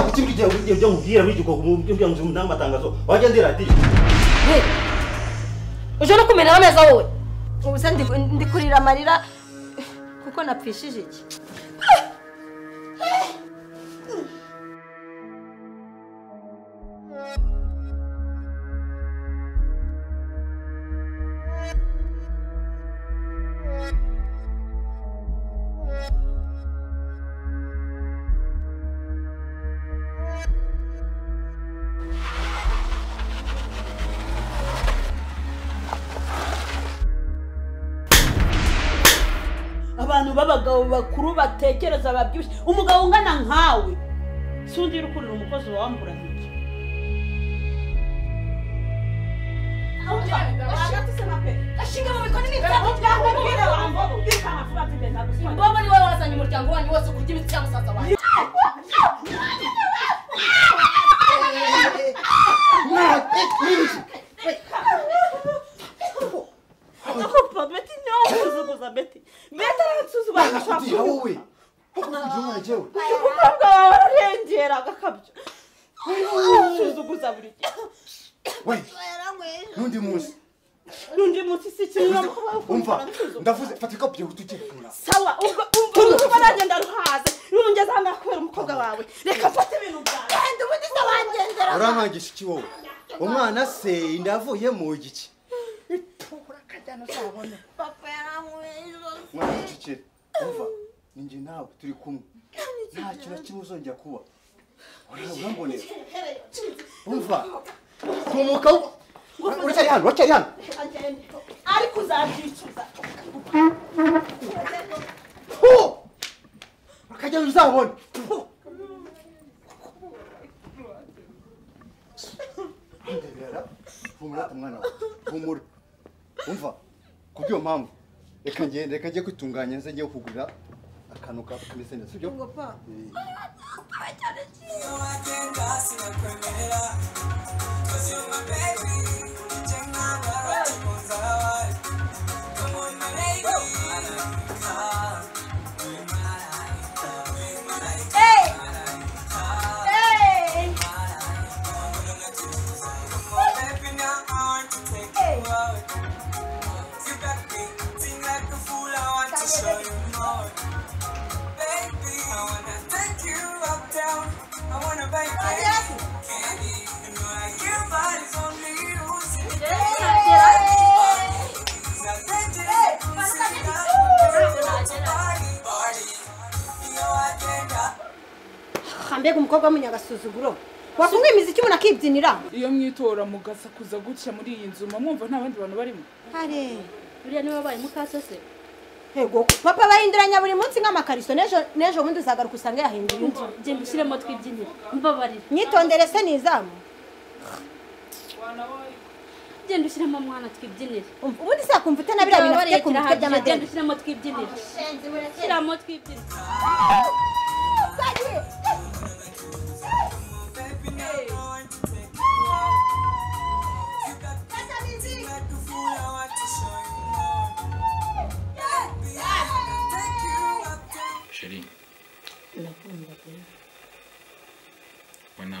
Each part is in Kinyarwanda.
Macam kita jauh jauh dia, tapi juga umum yang semundang matang kasut. Wajan dia hati. Hei, uje no kumena ameza wowe. Ubu se ndi ndi kurira amarira kuko napfishije iki? Abantu b'abagabo bakuru batekereza babyibushye umugabo ungana nkawe si undi uri kurira umukozi wambura iki imbogo ni wowe wazanye umuryango wanyu wose kurya imiti ya musaza wanjye Opa, aransuzuma agashaka kugira wowe nko kugira umwana jyewe umukobwa wawe ararengera agakabyo usuzuguza buri gihe we n'undi munsi n'undi munsi si kimwe umva. ndavuze fata ikapu yawe tujye kura sawa ubwo ubwo ubwo nanjye ndaruhaze nungeze hano kubera umukobwa wawe. Reka mfate ibintu byawe kandi ubundi se wangendera urankangisha iki wowe umwana se inda yavuyemo igiki papa yaranyweye mwana w'igikeri umva ni njye nawe turi kumwe. Nta kintu kimwe uzongera kuba. Ura- urambonera. Umva. Tumuka uracyari hano uracyari hano ariko uzabyicuza. Akajya uzabona. Ndebera humura ata mwana wawe. Humura. Umva. Kubw'iyo mpamvu? Reka ngende reka njye kwitunganya nze njye kugurira akantu ka kameze neza sibyo? Eh. Mbega umukobwa w'umunyagasuzuguro wakumva imiziki umuntu akibyinira iyo mwitora mugasakuza gutya muri iyi nzu mwumva nta bandi bantu barimo. Hare. Buriya niba wabaye mukasese Ego, papa bahinduranya buri munsi nk'amakariso. N'ejo n'ejo bundi uzagaruka usanga yahinduye undi genda ushyiremo twibyinire mbabarira nyitondere se ni izamu genda ushyiremo mwana twibyinire ubundi se na biriya bintu afite ku mutwe genda by'amadeni ushyiramo twibyinire shyiramo twibyinire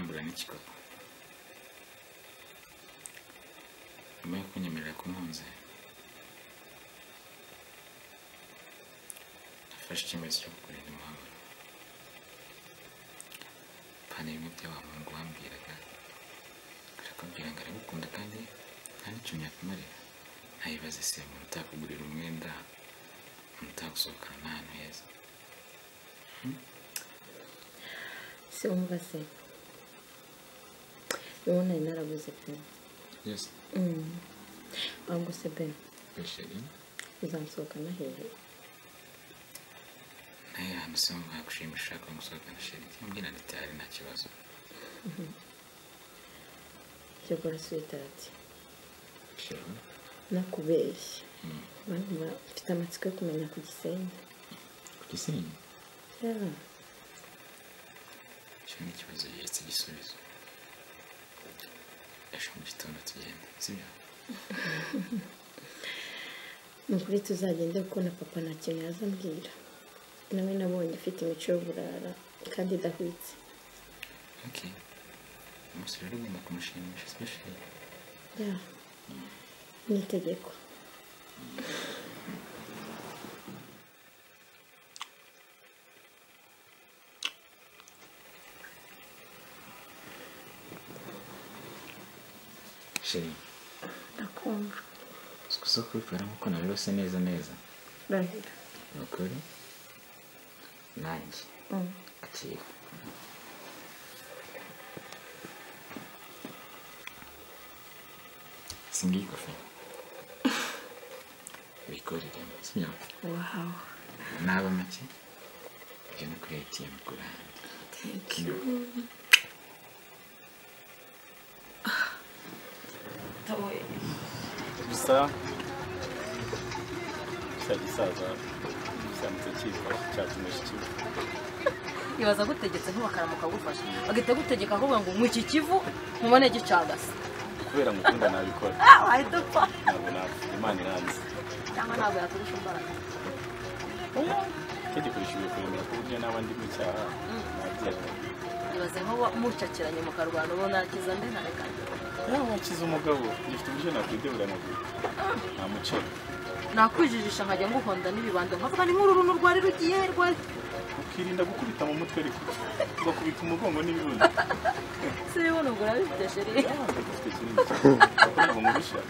wanambura n'ikikopo nyuma yo kunyemerera ko nkunze nafashe icyemezo cyo kukurinda umuhamuro pana bimwe bya wa muhungu wambwiraga. Arakubwira ngo aragukunda kandi nta n'ikintu yakumarira. Ntayibaze se umuntu utakugurira umwenda umuntu utagusohokana n'ahantu heza. Se wumva se? Ubu nari narabuze pe ahubwo se be sheri uzansohokana hehe nawe hantu se wumva yagushimisha ushaka gusohokana sheri mbwira ntitari nta kibazo cyokora sweetheart sheri nakubeshya bafite amatsiko yo kumenya ku gisenyi ku gisenyi ni ikibazo gihetse igisubizo ejo mu gitondo tugenda sibyo ni ukuri tuzagende kuko na papa nta kintu yazambwira nawe nabonye ufite imico y'uburara kandi idahwitse ok umunsi rero ugomba kumushimisha ya ni itegeko sheri ndakumva sikuza kubikora nk'uko nabirose neza neza. Ni ukuri nanjye Mm. akira. Singiye ikofi wikoreremo sibyo naba make? Ujya no kuri ATM thank you. Gusa cya gisaza cyanditse cyitwa cyatumeje ikivu ibaza gutegetse nk'ubakaramuka gufasha bagahita gutegeka ahubwo ngo mu iki kivu mubone gicagase kubera ngukunda nabikora. Wahita ntabwo napfa. Imana iranzi. Cyangwa ntabwo yakurusha imbaraga. Itegeko rishyuye kuremera ku buryo n'aba ndi mu cyaha nabyemera ibaze nk'uba mucakiranye mu karwanda ubona akiza nde na reka. Yaba wakize umugabo gifite uburyo nakwidebura amaguru nta muceri nakwijijisha nkajya nguhonda n'ibibando nkavuga ni nk'ururunu rwari rugiye rwari ukirinda gukubita mu mutwe ariko ugakubita umugongo n'ibibuno si ibibuno ngo urabifite sheri ntabwo mubisha.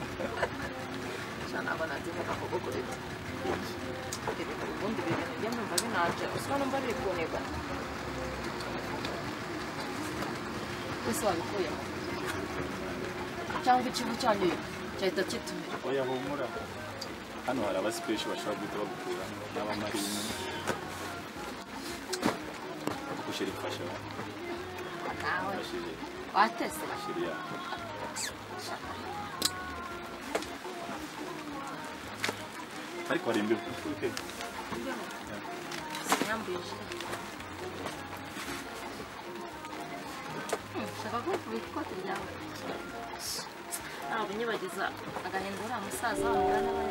Ntabwo nazivuga ko ubundi ibintu njya numva binaje. Usa numva biri kunega ese wabikuyemo cyangwa ikigo cyanyu cyahita kitumira? Oya humura hano hari aba special bashobora guhita bagukura n'abamarine kuko sheri mfasha watese sheri ya ariko hari imbeho ufite yambuje shaka ko ikoti ryawe ntabwo unyibagiza agahinda uriya musaza wamugana aba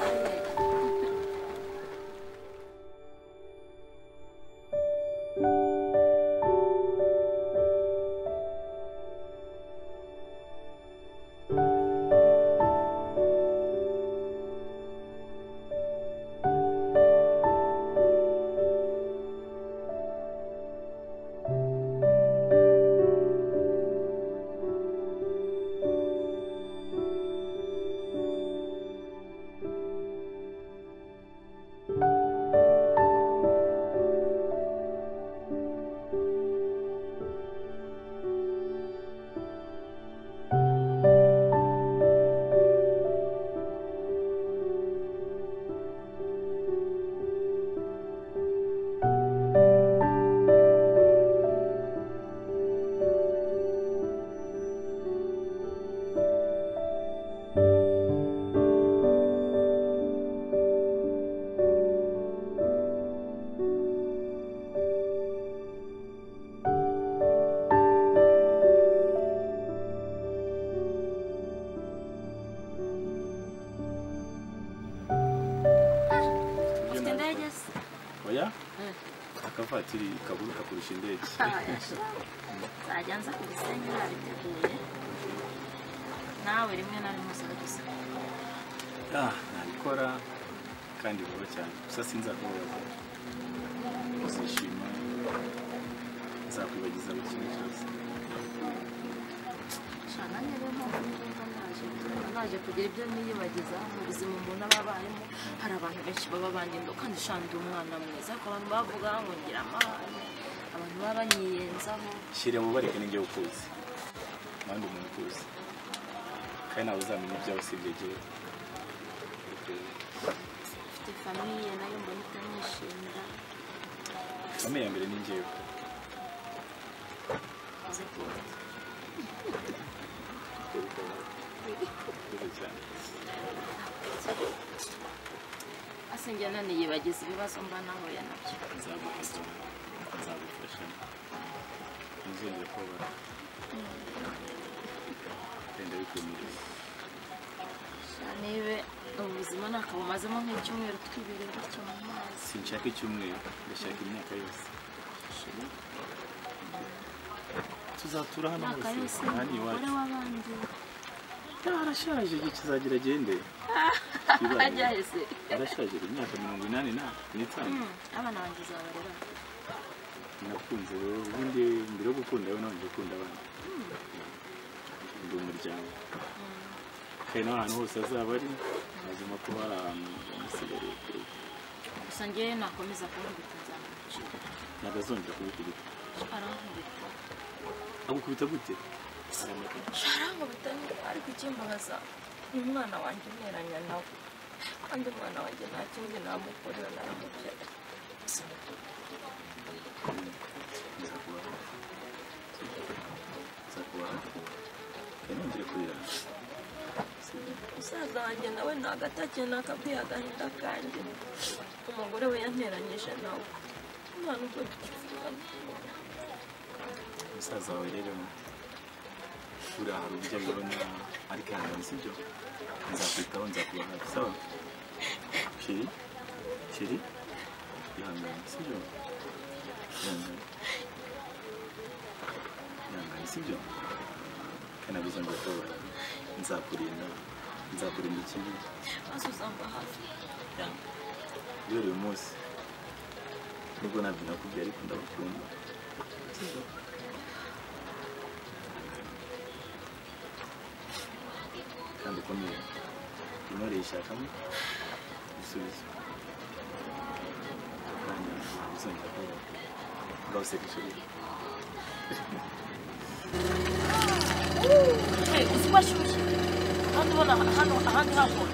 oya? Akavatiri kaguruka kurusha indege nzajya nza ku gisenyi nabiteguye nawe rimwe na rimwe uza gusa Ah, nabikora kandi vuba cyane. Gusa sinzakubabaza uzishima. Nzakwibagiza buri kimwe cyose. Naje kugira ibyo niyibagiza mu buzima umuntu aba abayemo hari abantu benshi baba bandinda kandi shanda umwana mwiza ariko abantu bavuga ngo ngira amahane abantu baba banyiyenzaho shyire mu bareke n'ibyo ukuzi abandi umuntu ukuzi kandi nawe uzamenya ibyawe usibye jyewe mfite famiye na yo mbona itanyishimira famiye ya mbere ni njyewe. Uze kuza urakoze cyane ase njye naniyibagiza ibibazo mba nahuye na byo. Nzagufasha nzagufasha ntuzongere kubabara wenda bikomereza nibe ubuzima nakabumazemo nk'icyumweru twibere gutyo mu mazi. Sinshaka icyumweru ndashaka imyaka yose. Tuzatura hano hose. yose aha ni umugore iwacu arashaje igihe kizagira agende. Hese arashaje. Imyaka mirongo inani na n'itanu. Mm, abana banjye uzabarera nakunze rero ubundi mbere yo gukunda we nabanje gukunda abana. Ndi umuryango. Kandi n'ahantu hose azaba ari hazima ko hari ahantu bamusigariye kure gusa njyewe nakomeza kumubita nzamwicira ntabwo azongera kubikubita. Arankubita agukubita gute? Arankubita ariko ikimbabaza ni umwana wanjye unteranya nawe kandi umwana wanjye nta kindi namukorera naramubyara nzakubaha nzakubaha nongere kurira musaza wanjye nawe ntabwo atakena akabwiye agahinda kanjye umugore we yanteranyije nawe nubwo tukivugana umusaza wawe rero uriya hari uburyo abibona ariko ihangane sibyo nzakwitaho nzakuba hafi sawa shiri shiri ihangane sibyo ihangane ihangane sibyo kandi ntabwo uzongera kubabara nzakurinda. Nzakurinda ikibi. Maze uzamba hafi rero uyu munsi. Nubwo ntabwo nakubwiye ariko ndabakunda sibyo kandi ukomeye intore yishakamo ibisubizo kandi bizongera kuba ngaho seka ishuri uzi ko ashyushye kandi ubona hano ahandi hakora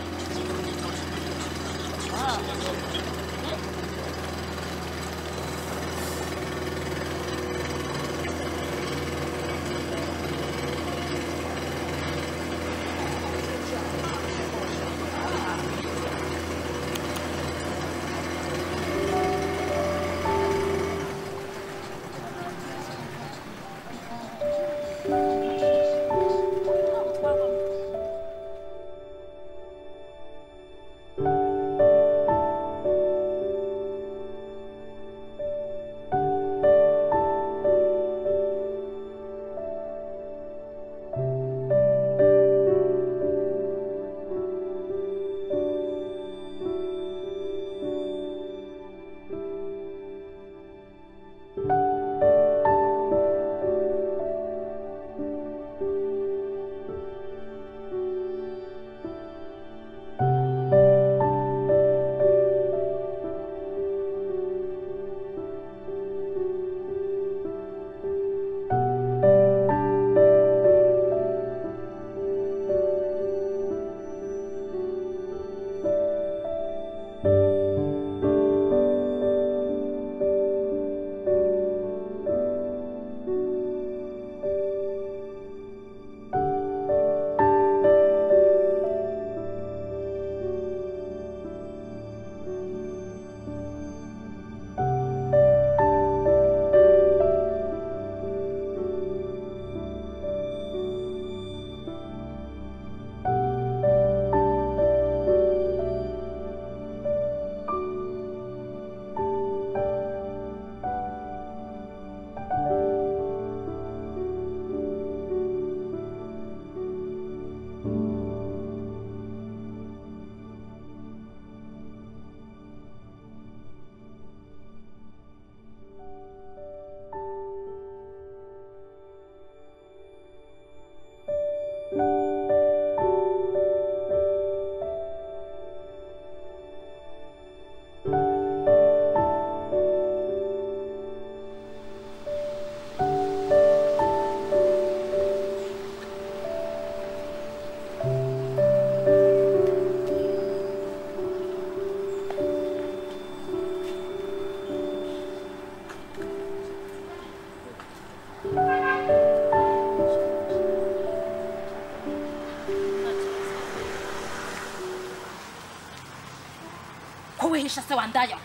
wihisha se wandaya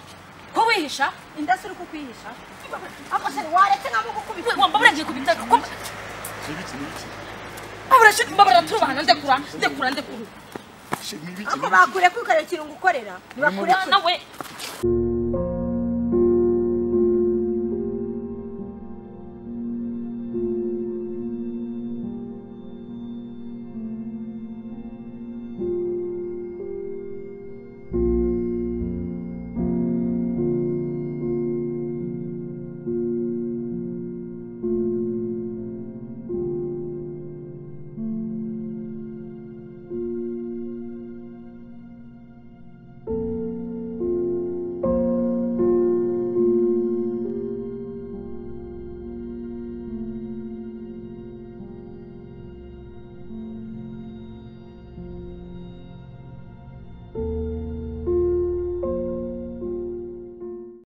ko wihisha inda se uri kukwihisha akosheri waretse nk'abo gukubita wambabura ngiye kubitaka ko n'ibiki n'ibiki babura shit mbabura turubana ndekura ndekura ndekura. Ako bakure kwikorera ikintu ngukorera ntibakure nawe